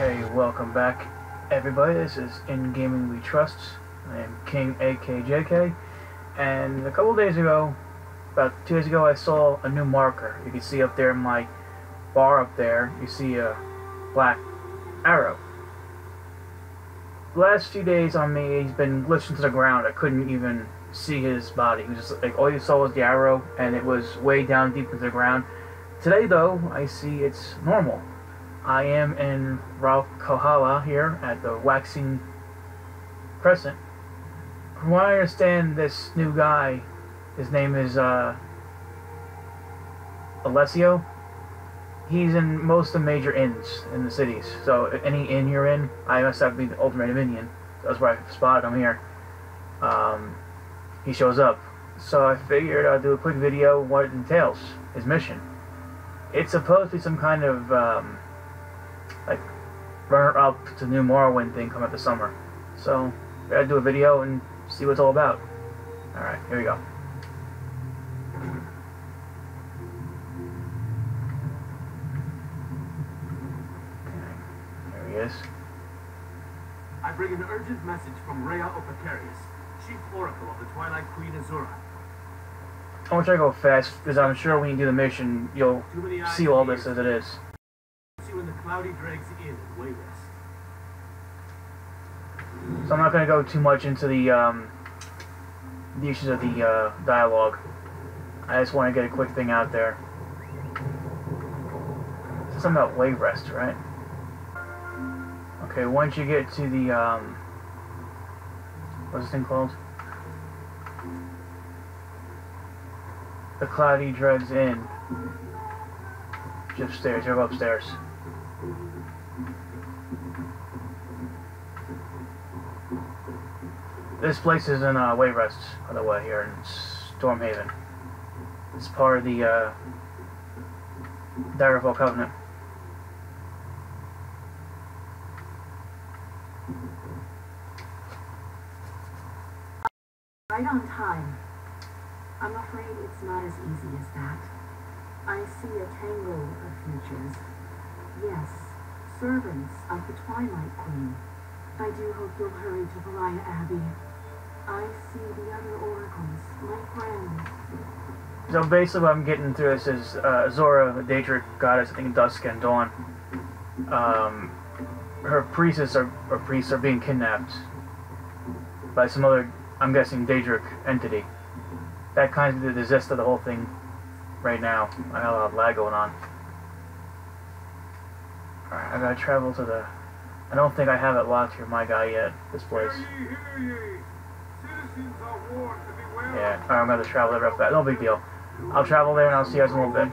Okay, welcome back, everybody. This is In Gaming We Trust. I am King AKJK, and a couple days ago, about two days ago, I saw a new marker. You can see up there in my bar up there, you see a black arrow. The last few days on me, he's been glitching to the ground. I couldn't even see his body. He was just like all you saw was the arrow, and it was way down deep into the ground. Today, though, I see it's normal. I am in Rawl'kha here at the Waxing Crescent. From what I understand, this new guy, his name is uh, Alessio. He's in most of the major inns in the cities. So any inn you're in, I must have to be the ultimate minion. That's where I spotted him here. Um, he shows up. So I figured I'd do a quick video what it entails, his mission. It's supposed to be some kind of um, runner up to the new Morrowind thing coming up this summer. So I gotta do a video and see what it's all about. Alright, here we go. There he is. I bring an urgent message from Rhea Opakarius, Chief Oracle of the Twilight Queen Azura. I want you to go fast because I'm sure when you do the mission, you'll Too many eyes see all this as it is. Cloudy dregs in in Wayrest. So I'm not going to go too much into the um, the issues of the uh, dialogue. I just want to get a quick thing out there. It's something about Wayrest, right? Okay, once you get to the um, what's this thing called? The Cloudy Dregs Inn. Just upstairs. You're upstairs. This place is in uh, Wayrest, by the way, here in Stormhaven. It's part of the uh, Daggerfall Covenant. Right on time. I'm afraid it's not as easy as that. I see a tangle of futures. Yes, servants of the Twilight Queen. I do hope you'll hurry to Pariah Abbey. I see the other oracles, my friends. So basically, what I'm getting through this is uh, Zora, the Daedric goddess, I think Dusk and Dawn. Um, her priestess are, or priests are being kidnapped by some other, I'm guessing, Daedric entity. That kind of the gist of the whole thing right now. I got a lot of lag going on. Alright, I gotta travel to the. I don't think I have it locked here, my guy, yet. This place. Yeah, I'm gonna travel there real fast. No big deal. I'll travel there and I'll see you guys in a little bit.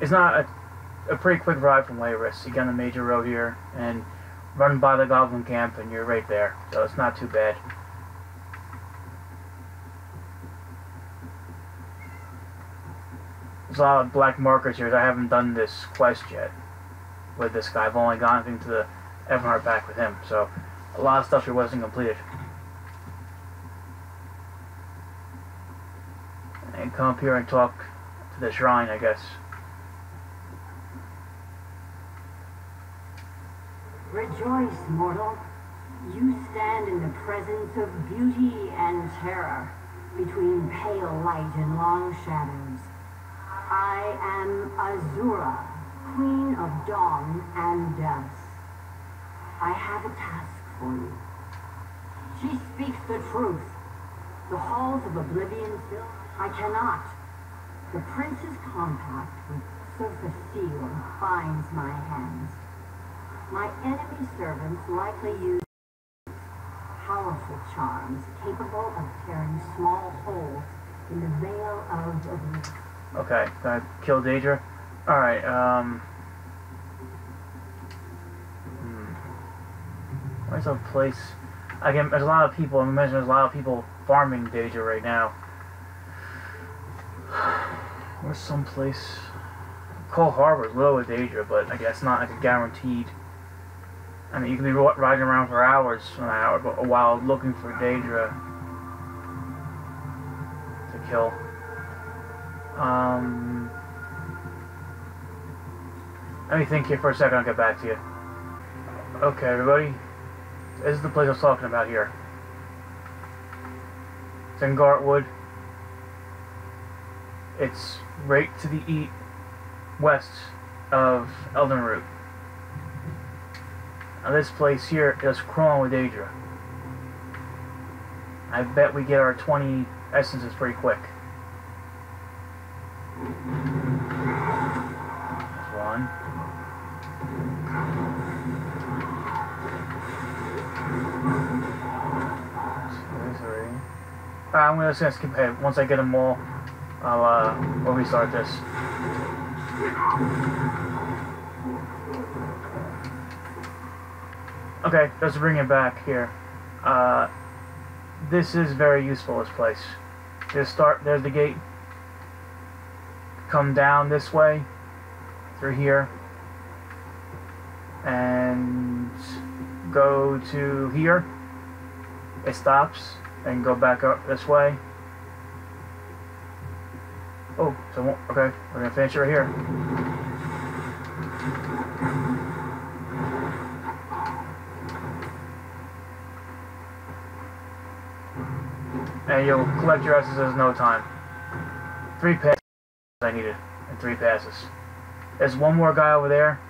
It's not a, a pretty quick ride from Wayrest. You get on the major road here and run by the Goblin Camp and you're right there. So it's not too bad. There's a lot of black markers here. I haven't done this quest yet with this guy. I've only gone into the Evanheart back with him. So a lot of stuff here wasn't completed. And come up here and talk to the shrine, I guess. Rejoice, mortal. You stand in the presence of beauty and terror, between pale light and long shadows. I am Azura, queen of dawn and dusk. I have a task for you. She speaks the truth. The halls of oblivion fill. I cannot. The prince's compact with surface seal binds my hands. My enemy servants likely use powerful charms capable of tearing small holes in the veil of oblivion. Okay, gonna kill Daedra. Alright, um... Hmm. Where's a place... Again, there's a lot of people, I imagine there's a lot of people farming Daedra right now. Where's some place... Coldharbour's with Daedra, but I guess not like a guaranteed... I mean, you can be riding around for hours an hour, but while looking for Daedra to kill. Um, let me think here for a second. I'll get back to you. Okay, everybody. This is the place I was talking about here. It's in Grahtwood. It's right to the east, west of Elden Root. Now this place here is crawling with Daedra. I bet we get our 20 essences pretty quick. That's one. Two, three. Alright, I'm just gonna skip ahead. Once I get them all, I'll uh, we'll restart this. Okay, let's bring it back here. Uh, this is very useful, this place. Just start, there's the gate. Come down this way, through here. And go to here. It stops, and go back up this way. Oh, so, okay, we're gonna finish it right here. and you'll collect your essences in no time. Three passes I needed, and three passes. There's one more guy over there.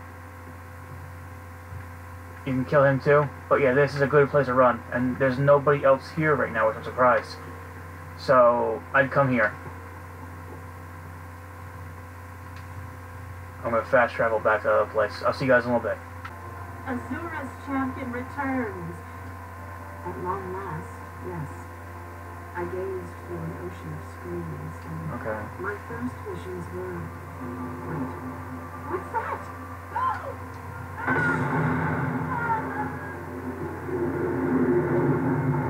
You can kill him too. But yeah, this is a good place to run, and there's nobody else here right now, which I'm surprised. So, I'd come here. I'm gonna fast travel back to the other place. I'll see you guys in a little bit. Azura's champion returns. At long last, yes. I gazed through an ocean of screens, and Okay. my first visions were. Wait, what's that?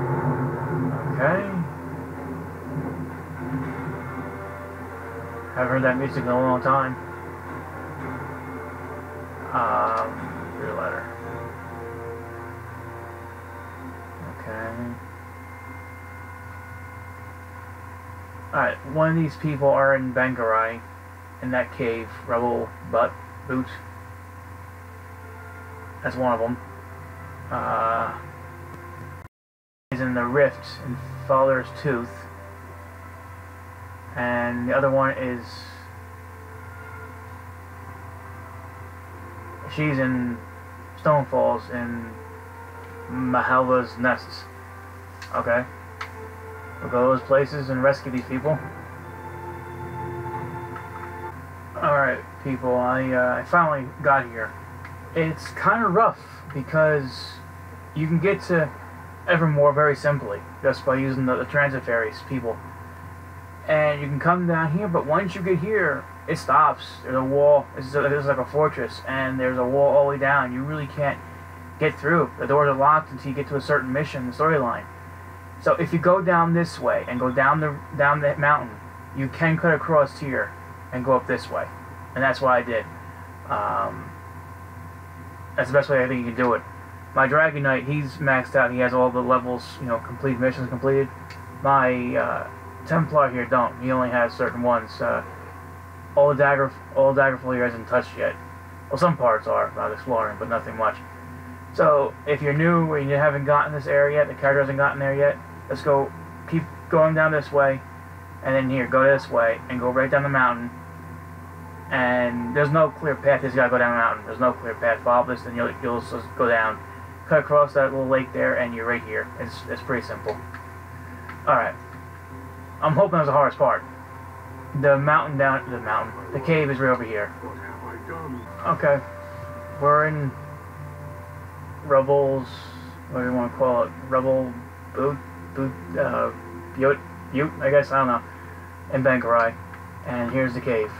Okay. Haven't heard that music in a long time. Um, your letter. Okay. Alright, one of these people are in Bangkorai, in that cave, Rebel Butt Boot. That's one of them. Uh, he's in the rift in Faldar's Tooth. And the other one is she's in Stonefalls in Mahalva's Nests. Okay. We'll go to those places and rescue these people. Alright, people, I, uh, I finally got here. It's kind of rough because you can get to Evermore very simply, just by using the, the transit ferries, people. And you can come down here, but once you get here, it stops. There's a wall. It's, like a fortress, and there's a wall all the way down. You really can't get through. The doors are locked until you get to a certain mission, the storyline. So if you go down this way and go down the down the mountain, you can cut across here and go up this way, and that's what I did. Um, that's the best way I think you can do it. My Dragon Knight, he's maxed out. He has all the levels, you know, complete missions completed. My uh, Templar here don't. He only has certain ones. Uh, all the dagger, all the hasn't touched yet. Well, some parts are not exploring, but nothing much. So if you're new and you haven't gotten this area yet, the character hasn't gotten there yet, let's go. Keep going down this way, and then here, go this way, and go right down the mountain. And there's no clear path. You gotta go down the mountain. There's no clear path. Follow this, and you'll you'll just go down cut across that little lake there, and you're right here. It's, it's pretty simple. Alright. I'm hoping that's the hardest part. The mountain down, the mountain, the cave is right over here. Okay. We're in Rebels, what do you want to call it? Rebel Boot, Boot, uh, Butte, Butte, I guess, I don't know. In Bangkorai. And here's the cave.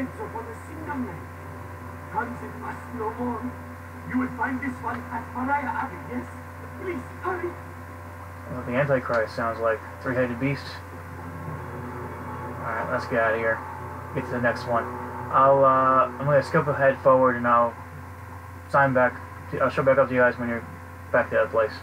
Heads upon a single neck. Comes it must no more. You will find this one at Pariah Abbey, yes? Please, hurry. What the Antichrist sounds like. Three-headed beast. Alright, let's get out of here. Get to the next one. I'll, uh, I'm gonna skip ahead forward and I'll sign back. to- I'll show back up to you guys when you're back to that place.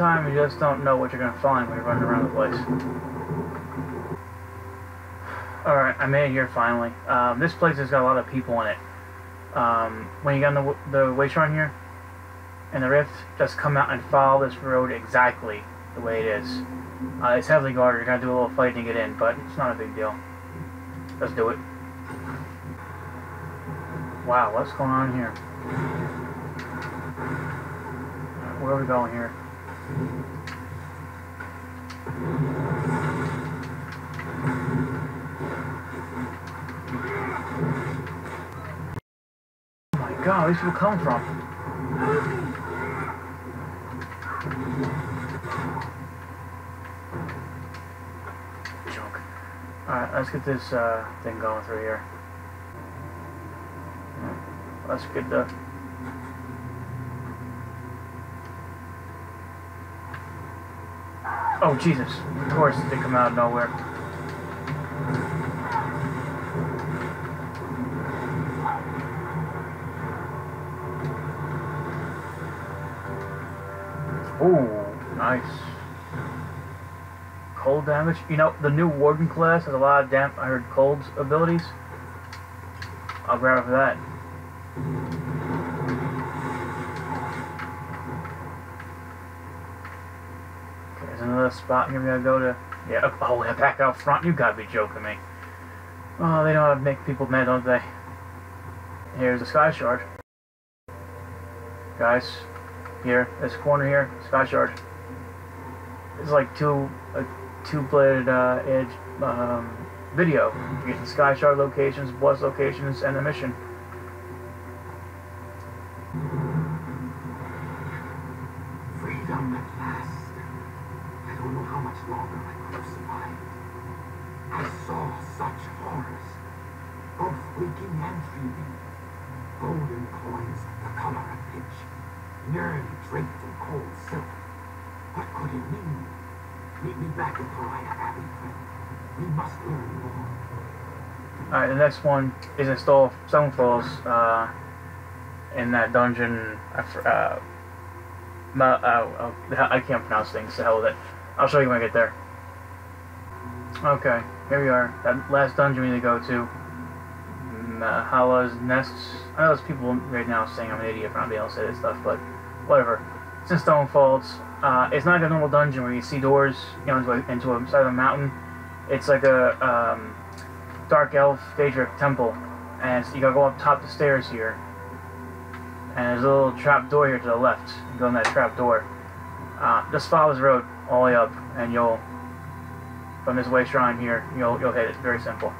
Sometimes you just don't know what you're gonna find when you're running around the place. Alright, I made it here finally. Um, this place has got a lot of people in it. Um, when you get on the, the wayshrine here, and the rift, just come out and follow this road exactly the way it is. Uh, it's heavily guarded, you're gonna do a little fighting to get in, but it's not a big deal. Let's do it. Wow, what's going on here? Where are we going here? My god, where these people come from? Joke. Alright, let's get this uh, thing going through here. Let's get the Oh Jesus! Of course, they come out of nowhere. Ooh, nice. Cold damage. You know, the new Warden class has a lot of damp. I heard cold abilities. I'll grab it for that. Spot here we gotta go to. Yeah, oh, we're back out front. You gotta be joking me. Oh, they know how to make people mad, don't they? Here's the Sky Shard. Guys, here, this corner here, Sky Shard. It's like two, a two-bladed uh, edge um, video. You get the Sky Shard locations, boss locations, and the mission. Freedom at last. I don't know how much longer I could have survived. I saw such horrors, both waking and dreaming. Golden coins the color of pitch, nearly draped in cold silk. What could it mean? Meet me back in Pariah Abbey, friend. We must learn more. Alright, the next one is install Stonefalls uh, in that dungeon. I, uh, uh, uh, I can't pronounce things, the hell with it. I'll show you when I get there. Okay, here we are. That last dungeon we need to go to. Mahala's Nests. I know there's people right now saying I'm an idiot for not being able to say this stuff, but whatever. It's in Stonefalls. Uh, it's not like a normal dungeon where you see doors you know, into, a, into a side of a mountain. It's like a um, dark elf Daedric temple, and you gotta go up top the stairs here. And there's a little trap door here to the left. You go in that trap door. Uh, just follow this road all the way up, and you'll from this way shrine here, you'll you'll hit it. Very simple.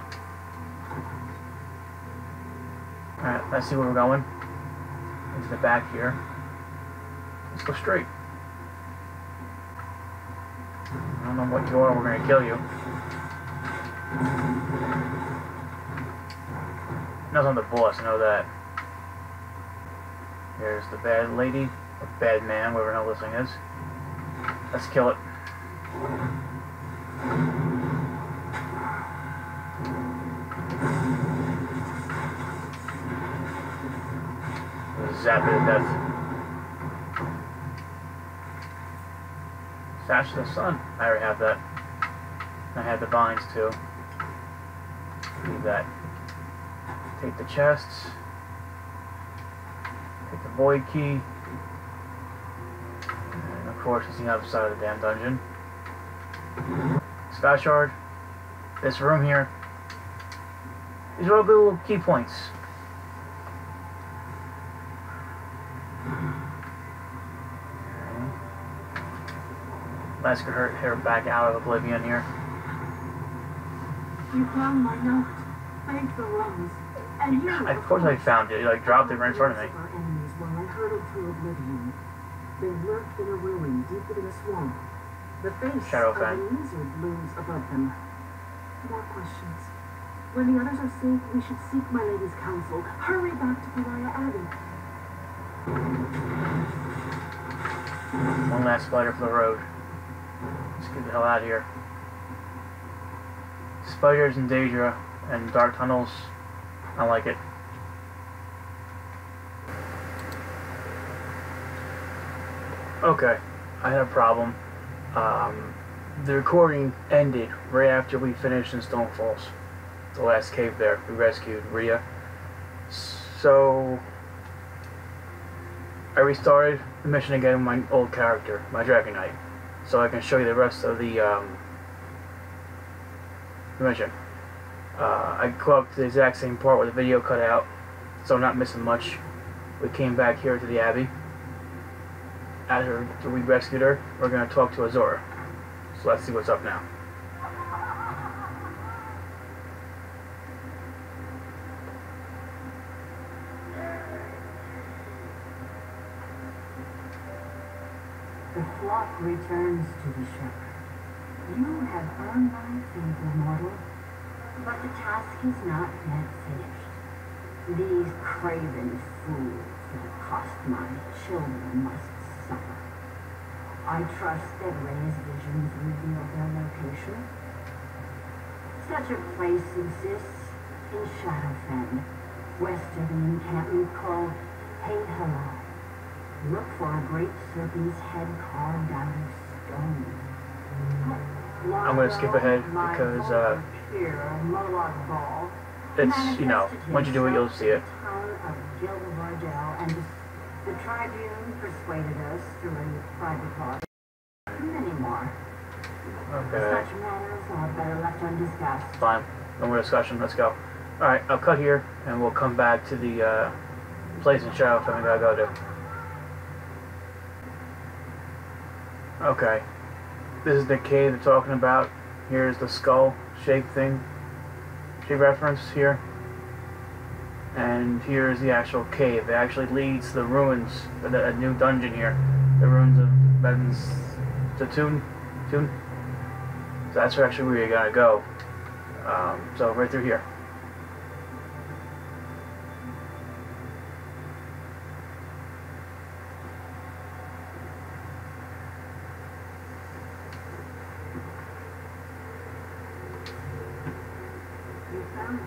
All right, let's see where we're going. Into the back here. Let's go straight. I don't know what you are. We're gonna kill you. That's not the boss, I know that. There's the bad lady, or bad man, whatever the hell this thing is. Let's kill it. Zap it to death. Sash the sun. I already have that. I had the vines too. Leave that. Take the chests. Take the void key. And of course, it's the other side of the damn dungeon. Sky this room here. These are all good little key points. Let's get her, her back out of oblivion here. You found my note. Thank the runs. And you, Of course I found it. You, like dropped it right in front of me. Our enemies while I hurtled through oblivion. They lurked in a ruin deep in a swamp. The face Shadow of Fan. a lizard looms above them. More questions. When the others are safe, we should seek my lady's counsel. Hurry back to Pariah Abbey. One last spider for the road. Let's get the hell out of here. Spiders and Daedra and dark tunnels. I like it. Okay, I had a problem. Um, the recording ended right after we finished in Stonefalls, the last cave there. We rescued Rhea. So I restarted the mission again with my old character, my Dragon Knight, so I can show you the rest of the, um, the mission. Uh, I go up to the exact same part where the video cut out, so I'm not missing much. We came back here to the Abbey. After we rescued her, we're going to talk to Azura. So let's see what's up now. The flock returns to the shepherd. You have earned my favor, mortal, but the task is not yet finished. These craven fools that have cost my children must suffer. I trust that Ray's visions reveal their location. Such a place exists in Shadowfen, west of the encampment called Hayhala. Look for a great serpent's head carved out of stone. I'm gonna skip ahead because, uh, It's, you know, once you do it, you'll see it. The Tribune persuaded us through a private. Many more. Okay. Such matters are better left undiscussed. Fine. No more discussion. Let's go. Alright, I'll cut here and we'll come back to the uh, place in Shadowfen we gotta go to. Okay. This is the cave they're talking about. Here's the skull shape thing. She referenced here. And here's the actual cave. It actually leads to the ruins, a, a new dungeon here. The ruins of Ben's Tatun. So that's actually where you gotta go. Um, so right through here. You found it.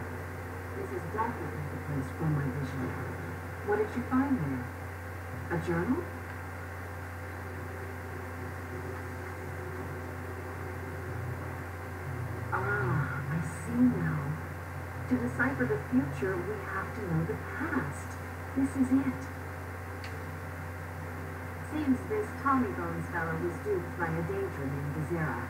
This is definitely the place for my vision. What did you find there? A journal? Ah, I see now. To decipher the future, we have to know the past. This is it. Seems this Tommy Bones fellow was duped by a Daedra named Gazera.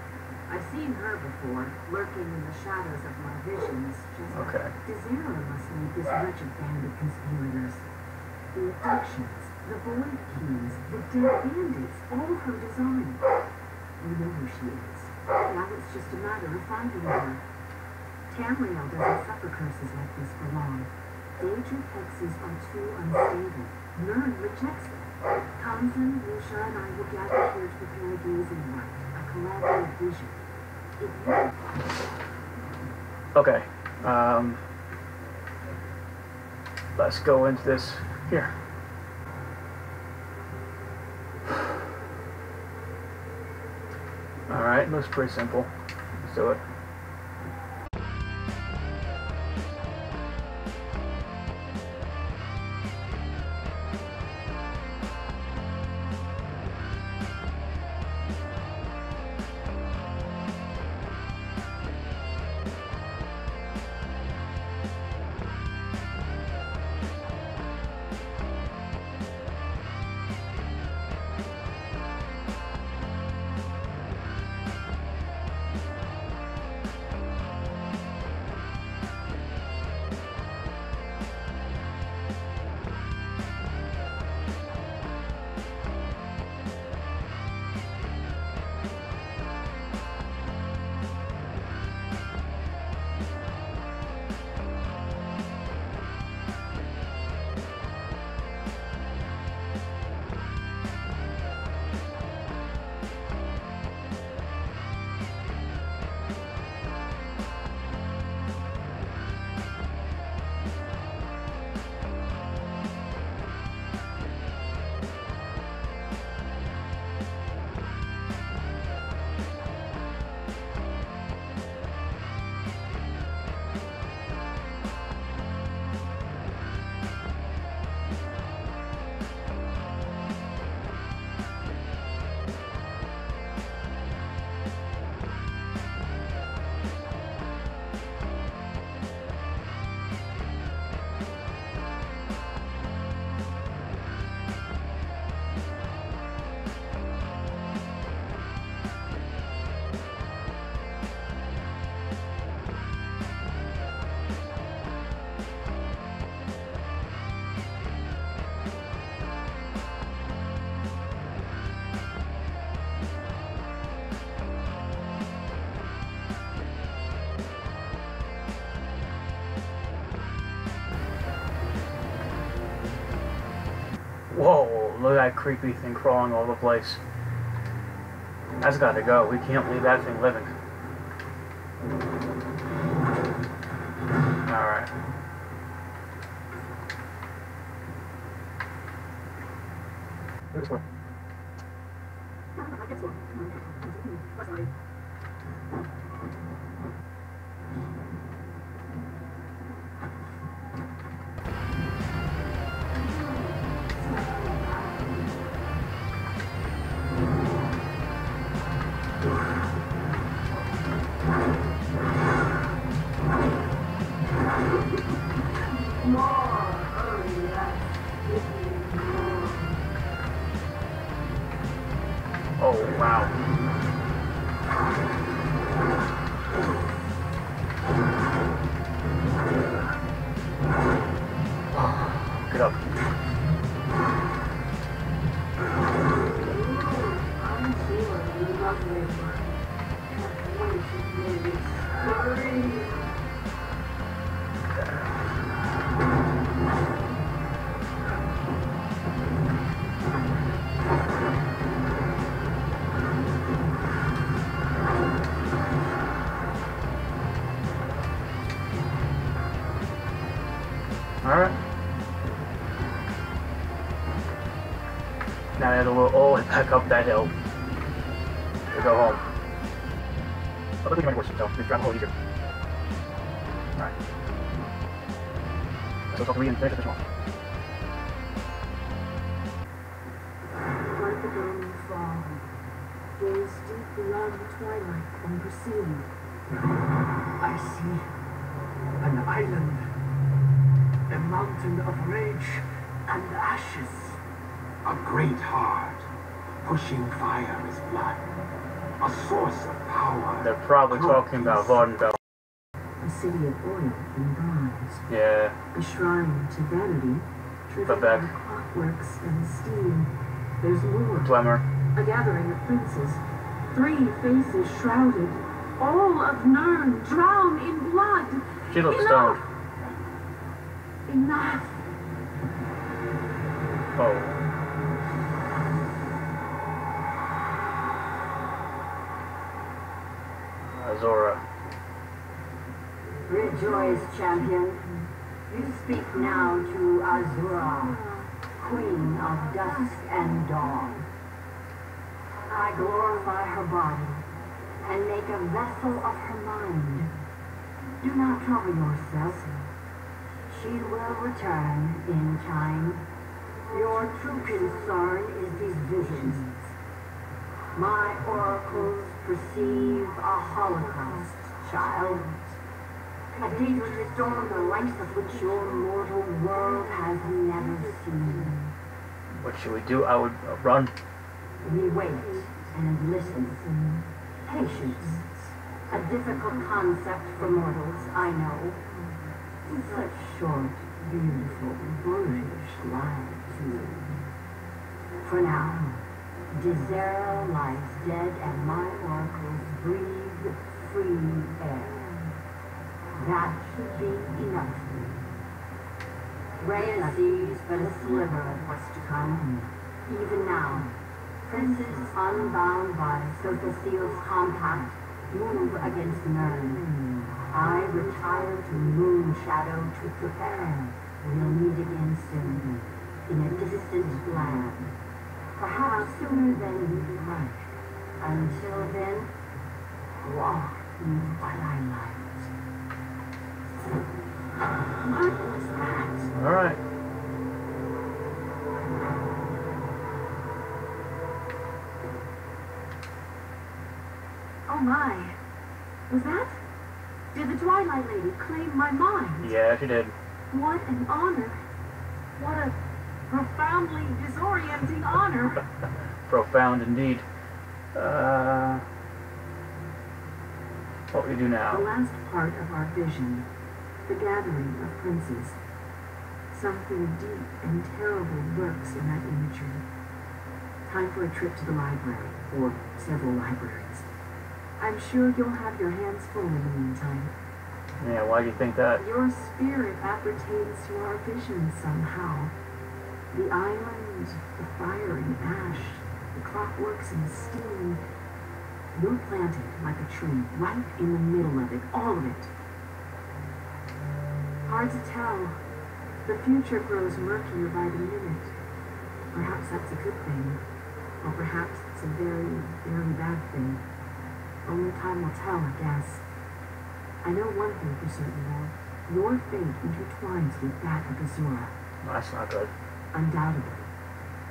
I've seen her before, lurking in the shadows of my visions, just Okay. Gazera must lead this wretched band of conspirators. The abductions, the void keys, the dead bandits, all her design. We know who she is. Now it's just a matter of finding her. Tamriel doesn't suffer curses like this for long. Daedra hexes are too unstable. Nirn rejects them. Kamzan, Lucia, and I will gather here to prepare a gazing light, a collaborative vision. Okay. Um, let's go into this here. Alright, looks pretty simple. Let's do it. That creepy thing crawling all over the place. That's got to go. We can't leave that thing living. Alright. This one. That hill to go home. But look at my horse, so just drive a little easier. Alright. So talk to me and finish this one. Like the golden fall, gaze deep beyond the twilight and perceive I see an island, a mountain of rage and ashes. A great heart, pushing fire as blood, a source of power. They're probably talking about Vvardenfell. a city of oil and bronze, Yeah. a shrine to vanity, driven But back. by clockworks and steam. There's more. Dwemer. A gathering of princes, three faces shrouded, all of Nirn drown in blood. She looks Enough! stoned. Enough! Oh. Rejoice, champion. You speak now to Azura, queen of dusk and dawn. I glorify her body and make a vessel of her mind. Do not trouble yourself. She will return in time. Your true concern is these visions. My oracles perceive a holocaust, child. A dangerous storm the likes of which your mortal world has never seen. What should we do? I would uh, run. We wait and listen. Patience. A difficult concept for mortals, I know. Such short, beautiful, brutish lives. For now, Desera lies dead and my oracles breathe free air. That should be enough. Rhea sees but a sliver of what's to come. Even now, princes unbound by Sothoseal's compact move against Nirn. I retire to Moon Shadow to prepare. We'll meet again soon, in a distant land. Perhaps sooner than you'd like. Until then, walk in twilight. What was that? Alright. Oh my. Was that? Did the Twilight Lady claim my mind? Yeah, she did. What an honor. What a profoundly disorienting honor. Profound indeed. Uh, what we do now? The last part of our vision, the gathering of princes. Something deep and terrible lurks in that imagery. Time for a trip to the library, or several libraries. I'm sure you'll have your hands full in the meantime. Yeah, why do you think that? Your spirit appertains to our vision somehow. The island, the fire and ash, the clockworks and steam. You're planted like a tree, right in the middle of it, all of it. Hard to tell. The future grows murkier by the minute. Perhaps that's a good thing. Or perhaps it's a very, very bad thing. Only time will tell, I guess. I know one thing for certain, though. Your fate intertwines with that of Azura. That's not good. Undoubtedly.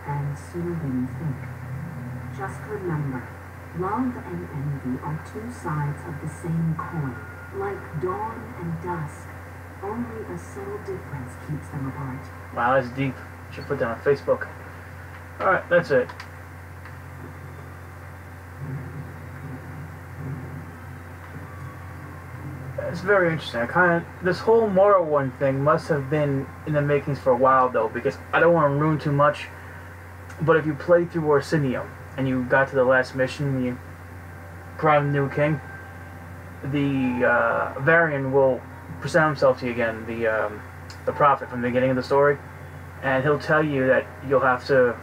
And sooner than you think. Just remember, love and envy are two sides of the same coin. Like dawn and dusk. Only a subtle difference keeps them apart. Wow, that's deep. Should put that on Facebook. Alright, that's it. It's very interesting. I kind of this whole Morrowind thing must have been in the makings for a while though, because I don't want to ruin too much. But if you play through Orsinium and you got to the last mission, and you crown the new king, the uh, Varian will present himself to you again, the um, the prophet from the beginning of the story, and he'll tell you that you'll have to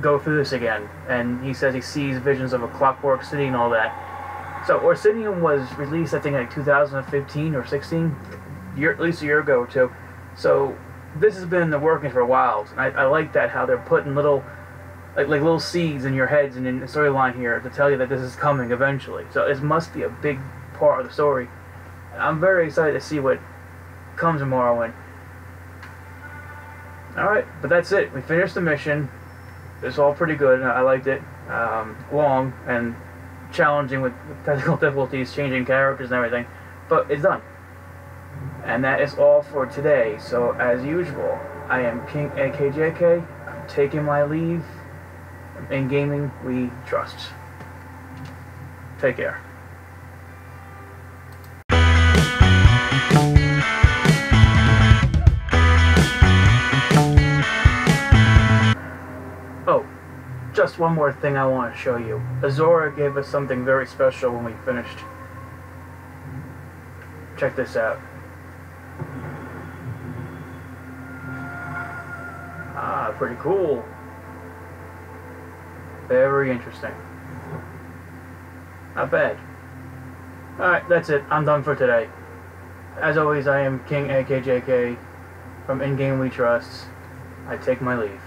go through this again. And he says he sees visions of a clockwork city and all that. So Orsinium was released, I think, like 2015 or 16, year, at least a year ago or two. So this has been in the working for a while. And I, I like that how they're putting little, like like little seeds in your heads and in the storyline here to tell you that this is coming eventually. So it must be a big part of the story. I'm very excited to see what comes in Morrowind. Alright, but that's it. We finished the mission. It's all pretty good. I liked it. Um, long and challenging with technical difficulties, changing characters and everything. But it's done. And that is all for today. So, as usual, I am King AKJK. I'm taking my leave. In gaming, we trust. Take care. Just one more thing I want to show you. Azura gave us something very special when we finished. Check this out. Ah, pretty cool. Very interesting. Not bad. Alright, that's it. I'm done for today. As always, I am King AKJK from In Game We Trust. I take my leave.